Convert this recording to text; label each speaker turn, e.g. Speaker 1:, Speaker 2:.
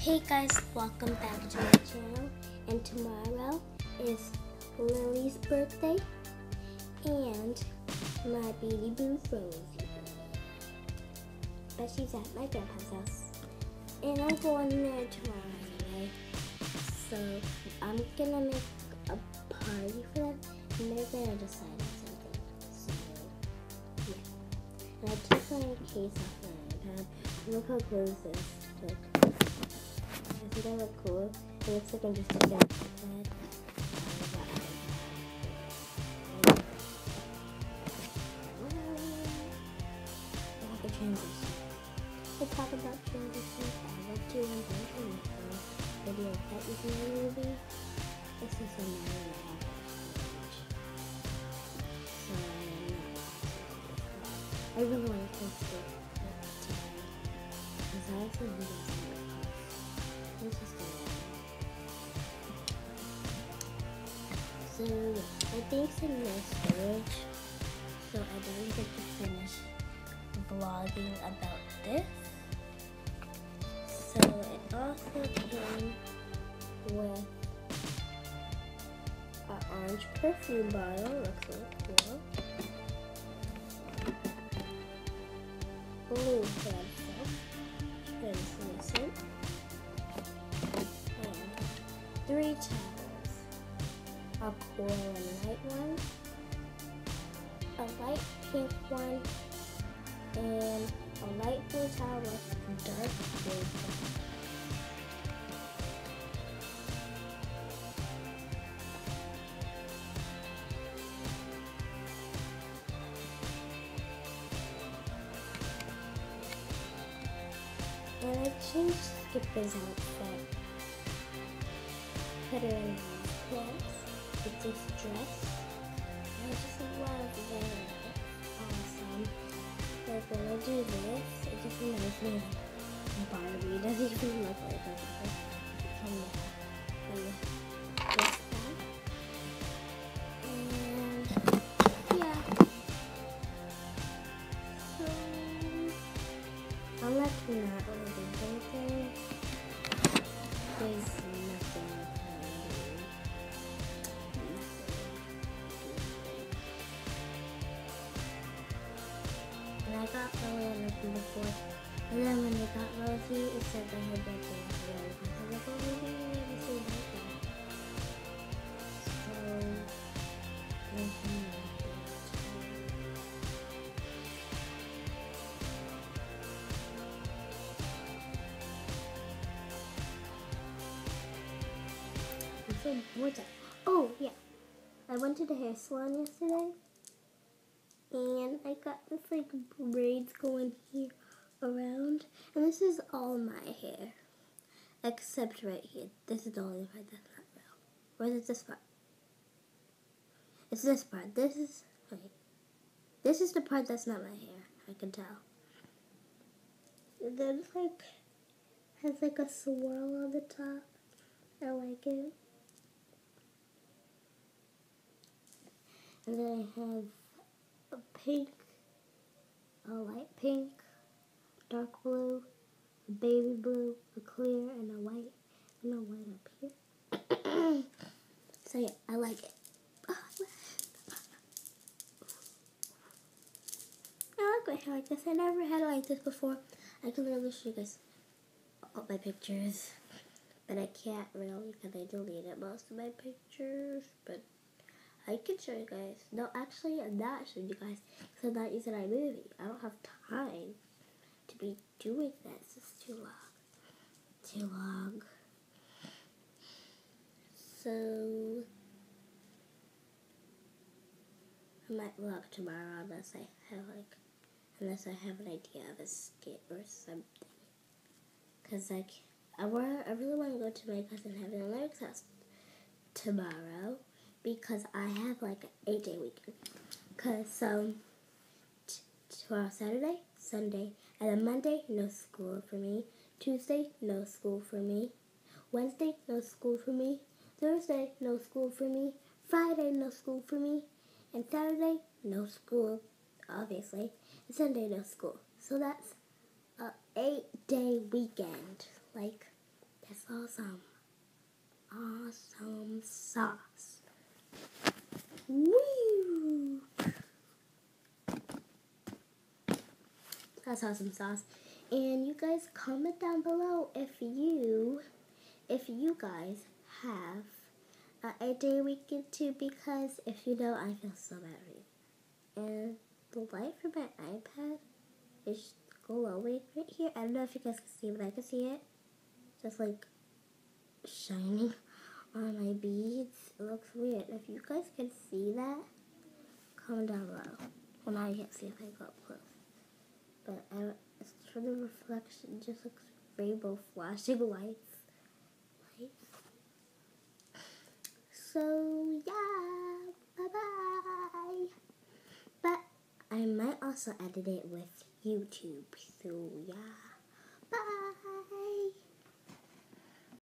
Speaker 1: Hey guys, welcome back to my channel. And tomorrow is Lilly's birthday and my baby boo birthday. But she's at my grandpa's house. And I'm going there tomorrow anyway. So I'm gonna make a party for them and they're gonna decide on something. So yeah. And I took my case off my iPad. Look how close this is. Doesn't look cool? It looks like I'm just a iPad. Like transition. Let's talk about transitions. I love to invent a video that is in the movie. This is a half inch. I'm not I really want to post it It's in my storage. So I don't get to finish vlogging about this. So it also came with an orange perfume bottle. Looks really cool. Blue soap. Translucent. And three towels. A cool and light one. A light pink one and a light blue towel with dark blue towel. And I changed Skipper's outfit. Put her in this dress. I just love it. Awesome. When I do this, it just reminds me of Barbie. It doesn't even look like Barbie. Um, and this. And yeah. So I'm Got before. And then when they got Rosie, it said was today. I like, oh. So, bored. of- Oh, yeah. I went to the hair salon yesterday and I got this like braids going here around, and this is all my hair, except right here. This is the only part that's not real. Where is this part? It's this part. This is wait. This is the part that's not my hair. I can tell. And then like has like a swirl on the top. I like it. And then I have pink, a light pink, dark blue, a baby blue, a clear, and a white, and a white up here. so yeah, I like it. I like my hair like this. I never had it like this before. I can literally show you guys all my pictures, but I can't really because I deleted most of my pictures. But I can show you guys. No, actually, I'm not showing you guys because I'm not using iMovie. I don't have time to be doing this. It's too long. Too long. So, I might vlog tomorrow unless I have like, unless I have an idea of a skit or something. Cause like, I want, I really want to go to my cousin Heaven and Lyric's house tomorrow because I have like an eight day weekend. Cause um, t- tomorrow Saturday, Sunday, and then Monday no school for me. Tuesday no school for me. Wednesday no school for me. Thursday no school for me. Friday no school for me. And Saturday no school, obviously. And Sunday no school. So that's a eight day weekend. Like that's awesome. Awesome sauce. That's awesome sauce. And you guys comment down below if you if you guys have a day weekend too because if you don't I feel so bad for you. And the light from my iPad is glowing right here. I don't know if you guys can see but I can see it. Just like shining on my beads. It looks weird. If you guys can see that, comment down below. Well now you can't see if I go up close. But it's for the reflection just looks rainbow flashing lights. So yeah, bye bye. But I might also edit it with YouTube. So yeah.